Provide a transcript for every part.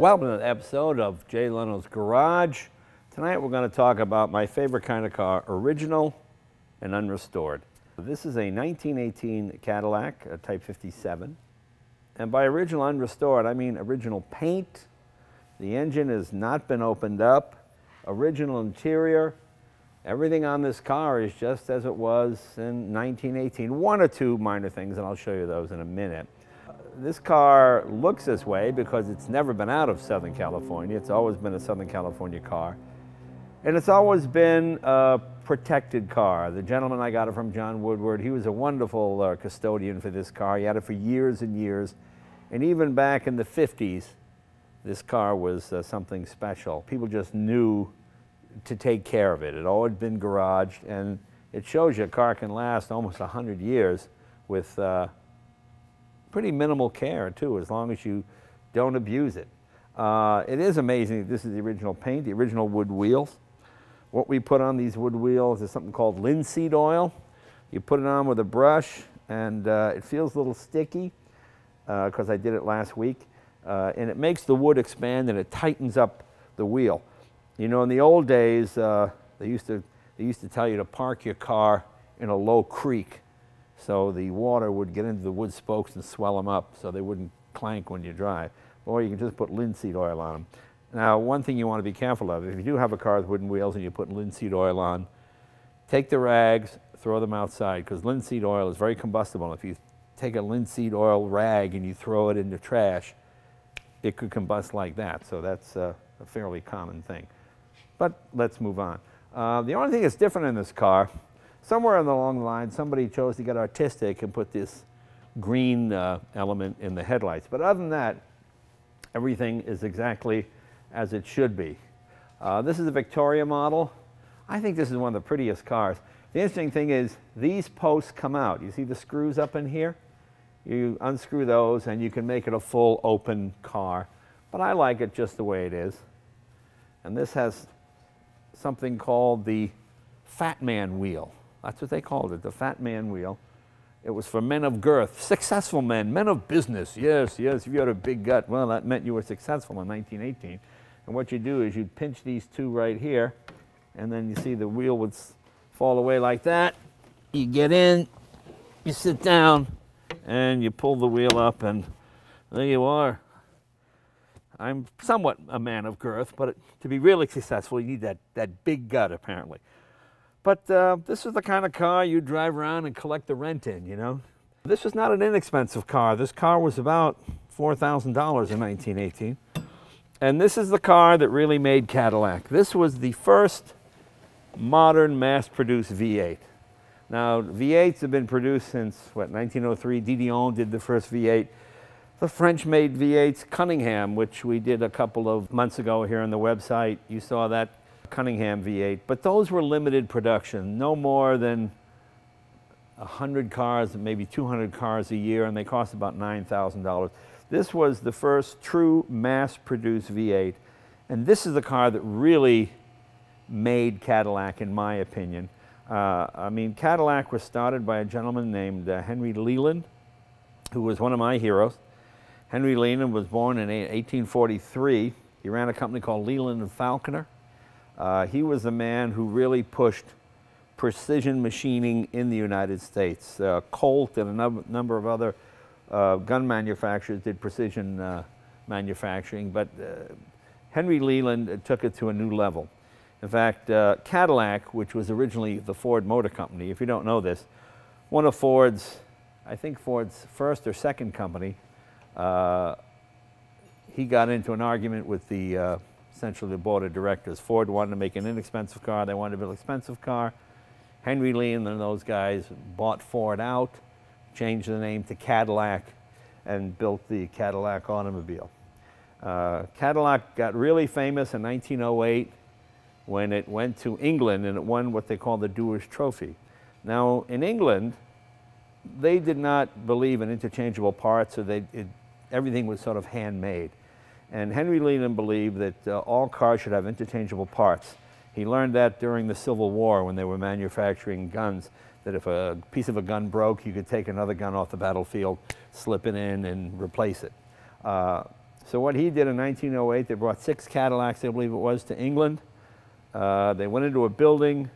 Welcome to an episode of Jay Leno's Garage. Tonight we're going to talk about my favorite kind of car, original and unrestored. This is a 1918 Cadillac, a Type 57. And by original unrestored, I mean original paint. The engine has not been opened up. Original interior. Everything on this car is just as it was in 1918. One or two minor things, and I'll show you those in a minute this car looks this way because it's never been out of Southern California. It's always been a Southern California car. And it's always been a protected car. The gentleman I got it from, John Woodward, he was a wonderful uh, custodian for this car. He had it for years and years. And even back in the 50s, this car was uh, something special. People just knew to take care of it. It always been garaged, and it shows you a car can last almost 100 years with uh, pretty minimal care too, as long as you don't abuse it. Uh, it is amazing. This is the original paint, the original wood wheels. What we put on these wood wheels is something called linseed oil. You put it on with a brush and uh, it feels a little sticky because uh, I did it last week. Uh, and it makes the wood expand and it tightens up the wheel. You know, in the old days, uh, they, used to, they used to tell you to park your car in a low creek so the water would get into the wood spokes and swell them up so they wouldn't clank when you drive. Or you can just put linseed oil on them. Now, one thing you want to be careful of, if you do have a car with wooden wheels and you put linseed oil on, take the rags, throw them outside, because linseed oil is very combustible. If you take a linseed oil rag and you throw it in the trash, it could combust like that. So that's uh, a fairly common thing. But let's move on. Uh, the only thing that's different in this car somewhere along the line, somebody chose to get artistic and put this green uh, element in the headlights. But other than that, everything is exactly as it should be. Uh, this is a Victoria model. I think this is one of the prettiest cars. The interesting thing is these posts come out. You see the screws up in here? You unscrew those and you can make it a full open car. But I like it just the way it is. And this has something called the Fat Man wheel. That's what they called it, the fat man wheel. It was for men of girth, successful men, men of business. Yes, yes, if you had a big gut, well, that meant you were successful in 1918. And what you do is you'd pinch these two right here, and then you see the wheel would fall away like that. You get in, you sit down, and you pull the wheel up, and there you are. I'm somewhat a man of girth, but to be really successful, you need that, that big gut, apparently. But uh, this is the kind of car you drive around and collect the rent in, you know. This was not an inexpensive car. This car was about $4,000 in 1918. And this is the car that really made Cadillac. This was the first modern mass-produced V8. Now, V8s have been produced since, what, 1903. De Dion did the first V8. The French made V8s, Cunningham, which we did a couple of months ago here on the website. You saw that Cunningham V8, but those were limited production, no more than 100 cars, maybe 200 cars a year, and they cost about $9,000. This was the first true mass-produced V8, and this is the car that really made Cadillac, in my opinion. Uh, I mean, Cadillac was started by a gentleman named uh, Henry Leland, who was one of my heroes. Henry Leland was born in 1843. He ran a company called Leland and Faulconer. Uh, he was the man who really pushed precision machining in the United States. Uh, Colt and a num number of other uh, gun manufacturers did precision uh, manufacturing, but uh, Henry Leland took it to a new level. In fact, uh, Cadillac, which was originally the Ford Motor Company, if you don't know this, one of Ford's, I think Ford's first or second company, he got into an argument with the essentially the board of directors. Ford wanted to make an inexpensive car. They wanted to build an expensive car. Henry Leland those guys bought Ford out, changed the name to Cadillac, and built the Cadillac automobile. Uh, Cadillac got really famous in 1908 when it went to England and it won what they call the Dewar's Trophy. Now, in England, they did not believe in interchangeable parts, so they, it, everything was sort of handmade. And Henry Leland believed that uh, all cars should have interchangeable parts. He learned that during the Civil War when they were manufacturing guns. that if a piece of a gun broke, you could take another gun off the battlefield, slip it in, and replace it. Uh, so what he did in 1908, they brought six Cadillacs, I believe it was, to England. Uh, they went into a building,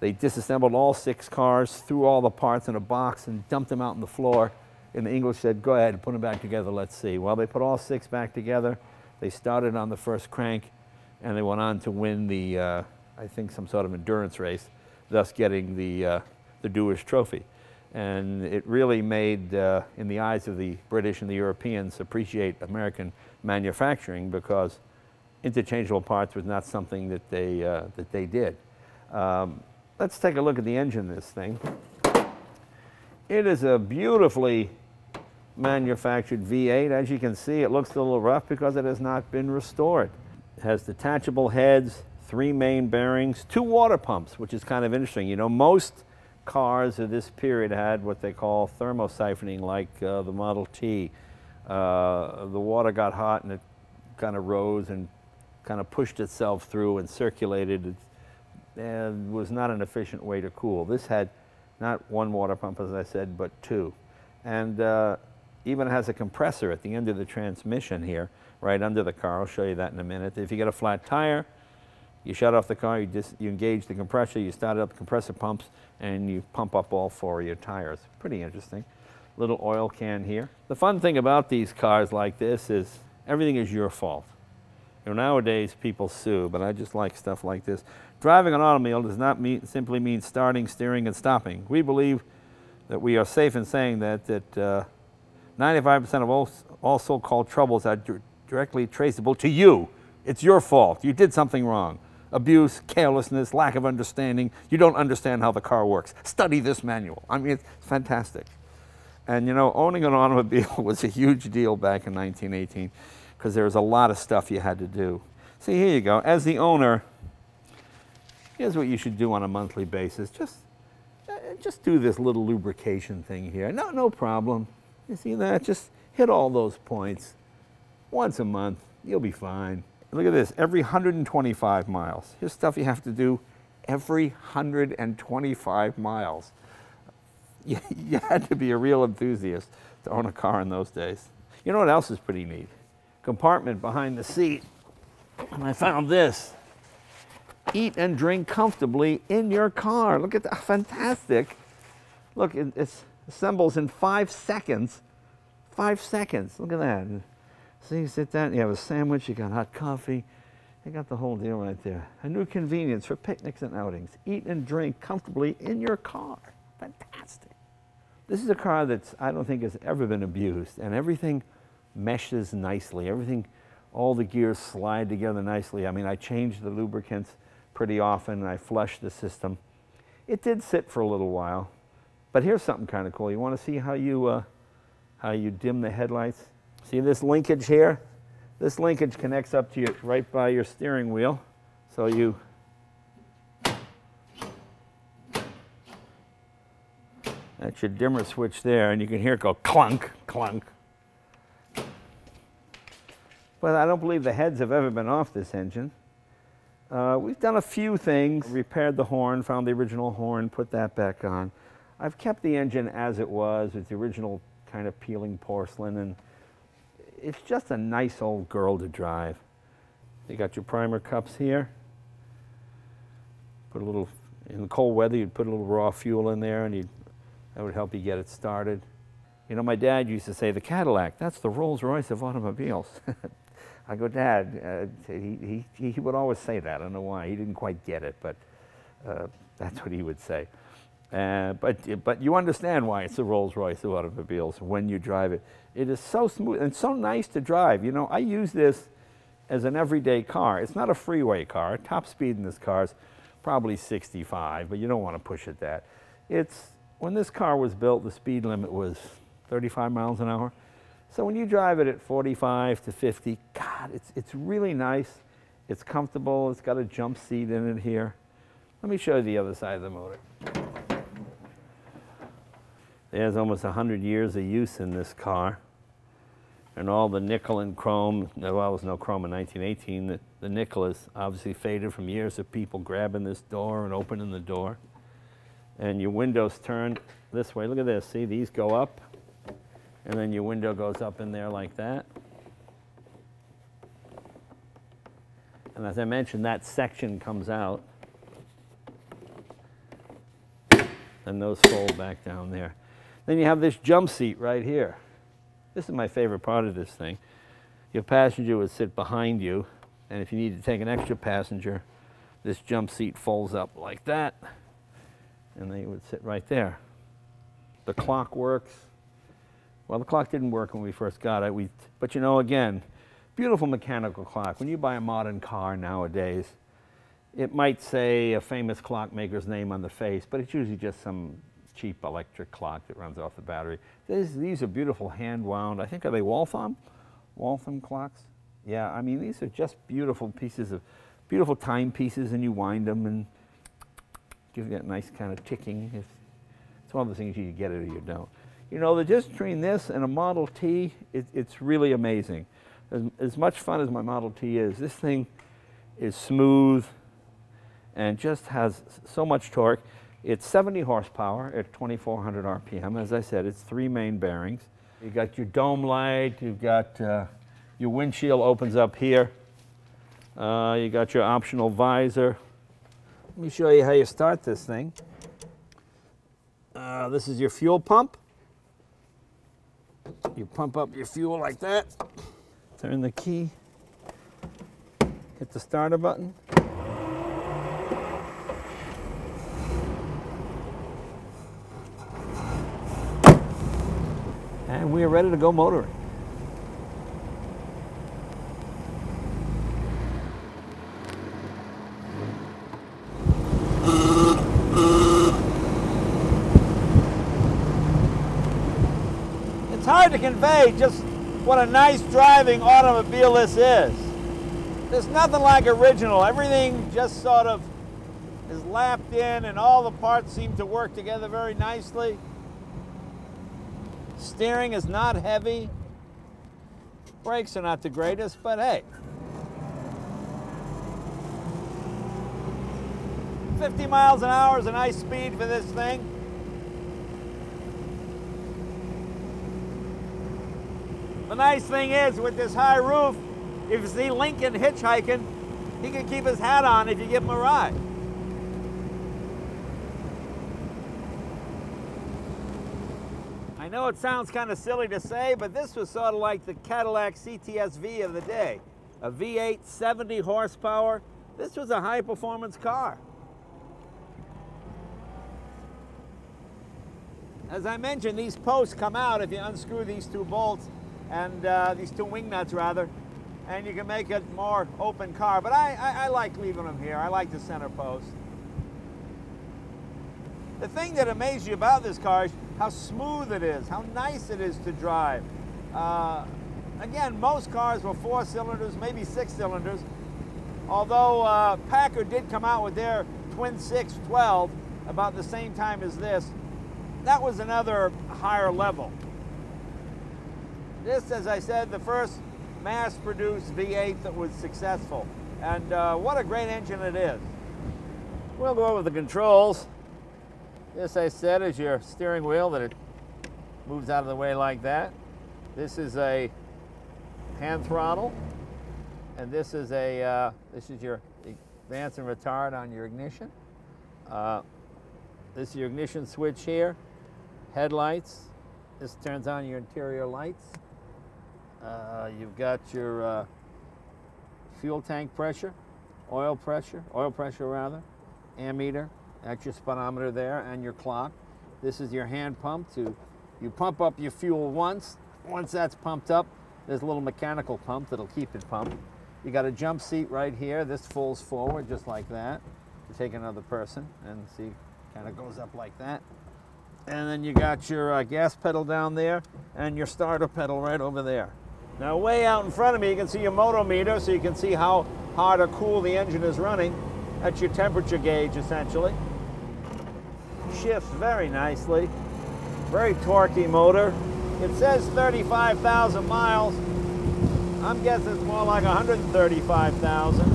they disassembled all six cars, threw all the parts in a box, and dumped them out on the floor. And the English said, go ahead, put them back together, let's see. Well, they put all six back together. They started on the first crank, and they went on to win the, uh, I think, some sort of endurance race, thus getting the, uh, the Dewars Trophy. And it really made, uh, in the eyes of the British and the Europeans, appreciate American manufacturing because interchangeable parts was not something that they, uh, that they did. Um, let's take a look at the engine of this thing. It is a beautifully manufactured V8. As you can see, it looks a little rough because it has not been restored. It has detachable heads, three main bearings, two water pumps, which is kind of interesting. You know, most cars of this period had what they call thermosiphoning, like uh, the Model T. Uh, the water got hot and it kind of rose and kind of pushed itself through and circulated and was not an efficient way to cool. This had not one water pump, as I said, but two. And uh, even has a compressor at the end of the transmission here, right under the car. I'll show you that in a minute. If you get a flat tire, you shut off the car, you, just, you engage the compressor, you start up the compressor pumps, and you pump up all four of your tires. Pretty interesting. Little oil can here. The fun thing about these cars like this is everything is your fault. You know, nowadays people sue, but I just like stuff like this. Driving an automobile does not mean, simply mean starting, steering, and stopping. We believe that we are safe in saying that that uh, 95% uh, of all, all so-called troubles are directly traceable to you. It's your fault. You did something wrong. Abuse, carelessness, lack of understanding. You don't understand how the car works. Study this manual. I mean, it's fantastic. And you know, owning an automobile was a huge deal back in 1918 because there was a lot of stuff you had to do. See, here you go. As the owner, here's what you should do on a monthly basis. Just, uh, just do this little lubrication thing here. No, no problem. You see that? Just hit all those points once a month. You'll be fine. Look at this, every 125 miles. Here's stuff you have to do every 125 miles. You, you had to be a real enthusiast to own a car in those days. You know what else is pretty neat? compartment behind the seat. And I found this. Eat and drink comfortably in your car. Look at that, fantastic. Look, it, it assembles in five seconds. Five seconds, look at that. So you sit down, you have a sandwich, you got hot coffee, you got the whole deal right there. A new convenience for picnics and outings. Eat and drink comfortably in your car. Fantastic. This is a car that's, I don't think has ever been abused and everything meshes nicely. Everything, all the gears slide together nicely. I mean, I change the lubricants pretty often. And I flush the system. It did sit for a little while, but here's something kind of cool. You want to see how you, uh, how you dim the headlights? See this linkage here? This linkage connects up to you right by your steering wheel. So you That's your dimmer switch there, and you can hear it go clunk, clunk, but I don't believe the heads have ever been off this engine. Uh, we've done a few things, repaired the horn, found the original horn, put that back on. I've kept the engine as it was, with the original kind of peeling porcelain, and it's just a nice old girl to drive. You got your primer cups here. Put a little, in the cold weather, you'd put a little raw fuel in there, and that would help you get it started. You know, my dad used to say, the Cadillac, that's the Rolls Royce of automobiles. I go, Dad, uh, he, he, he would always say that. I don't know why. He didn't quite get it, but uh, that's what he would say. Uh, but, but you understand why it's a Rolls Royce of automobiles when you drive it. It is so smooth and so nice to drive. You know, I use this as an everyday car. It's not a freeway car. Top speed in this car is probably 65, but you don't want to push it that. It's, when this car was built, the speed limit was 35 miles an hour. So when you drive it at 45 to 50, God, it's, it's really nice. It's comfortable. It's got a jump seat in it here. Let me show you the other side of the motor. There's almost 100 years of use in this car. And all the nickel and chrome, well, there was no chrome in 1918. The, the nickel is obviously faded from years of people grabbing this door and opening the door. and your windows turn this way. Look at this. See, these go up, and then your window goes up in there like that. And as I mentioned, that section comes out. And those fold back down there. Then you have this jump seat right here. This is my favorite part of this thing. Your passenger would sit behind you, and if you need to take an extra passenger, this jump seat folds up like that, and they would sit right there. The clock works. Well, the clock didn't work when we first got it, we, but you know, again, beautiful mechanical clock. When you buy a modern car nowadays, it might say a famous clockmaker's name on the face, but it's usually just some cheap electric clock that runs off the battery. These, these are beautiful hand wound. I think are they Waltham? Waltham clocks? Yeah, I mean these are just beautiful pieces of, beautiful timepieces and you wind them and give that nice kind of ticking. It's, it's one of the things you get it or you don't. You know, the difference between this and a Model T, it, it's really amazing. As, as much fun as my Model T is, this thing is smooth and just has so much torque. It's 70 horsepower at 2,400 RPM. As I said, it's three main bearings. You got your dome light, you've got uh, your windshield opens up here. Uh, you got your optional visor. Let me show you how you start this thing. Uh, this is your fuel pump. You pump up your fuel like that. Turn the key. Hit the starter button. And we are ready to go motoring. It's hard to convey just what a nice driving automobile this is. There's nothing like original. Everything just sort of is lapped in and all the parts seem to work together very nicely. Steering is not heavy. Brakes are not the greatest, but hey. 50 miles an hour is a nice speed for this thing. The nice thing is with this high roof, if you see Lincoln hitchhiking, he can keep his hat on if you give him a ride. I know it sounds kind of silly to say, but this was sort of like the Cadillac CTS-V of the day. A V8, 70 horsepower. This was a high performance car. As I mentioned, these posts come out if you unscrew these two bolts and uh, these two wing nuts rather, and you can make it more open car. But I, I, I like leaving them here. I like the center post. The thing that amazes you about this car is how smooth it is, how nice it is to drive. Uh, again, most cars were four cylinders, maybe six cylinders, although uh, Packard did come out with their twin 612 about the same time as this. That was another higher level. This, as I said, the first mass-produced V8 that was successful. And uh, what a great engine it is. We'll go over the controls. This, I said, is your steering wheel that it moves out of the way like that. This is a hand throttle. And this is a, uh, this is your advance and retard on your ignition. Uh, this is your ignition switch here. Headlights. This turns on your interior lights. Uh, you've got your uh, fuel tank pressure, oil pressure, oil pressure rather, ammeter, that's your speedometer there, and your clock. This is your hand pump to, you pump up your fuel once. Once that's pumped up, there's a little mechanical pump that'll keep it pumped. You got a jump seat right here. This folds forward just like that to take another person and see, kind of goes up like that. And then you got your uh, gas pedal down there and your starter pedal right over there. Now way out in front of me, you can see your motometer, so you can see how hot or cool the engine is running. That's your temperature gauge, essentially. Shifts very nicely. Very torquey motor. It says 35,000 miles. I'm guessing it's more like 135,000.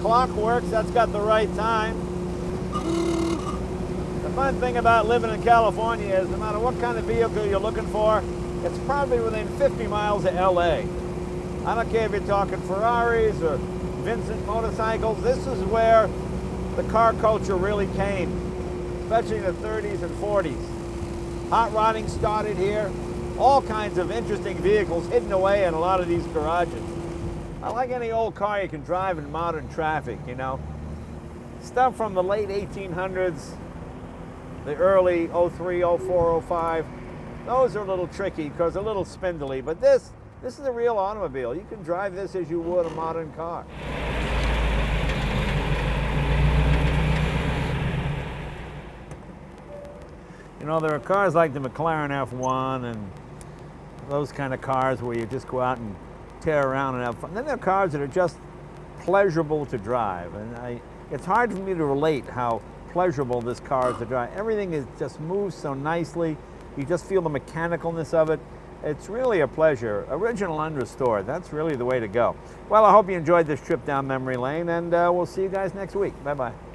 clock works, that's got the right time. The fun thing about living in California is no matter what kind of vehicle you're looking for, it's probably within 50 miles of LA. I don't care if you're talking Ferraris or Vincent motorcycles, this is where the car culture really came, especially in the 30s and 40s. Hot rodding started here, all kinds of interesting vehicles hidden away in a lot of these garages. I like any old car you can drive in modern traffic, you know. Stuff from the late 1800s, the early 03, 04, 05, those are a little tricky because a little spindly, but this, this is a real automobile. You can drive this as you would a modern car. Know, there are cars like the McLaren F1 and those kind of cars where you just go out and tear around and have fun. Then there are cars that are just pleasurable to drive. And I, it's hard for me to relate how pleasurable this car is to drive. Everything is just moves so nicely. You just feel the mechanicalness of it. It's really a pleasure. Original unrestored. That's really the way to go. Well, I hope you enjoyed this trip down memory lane, and uh, we'll see you guys next week. Bye-bye.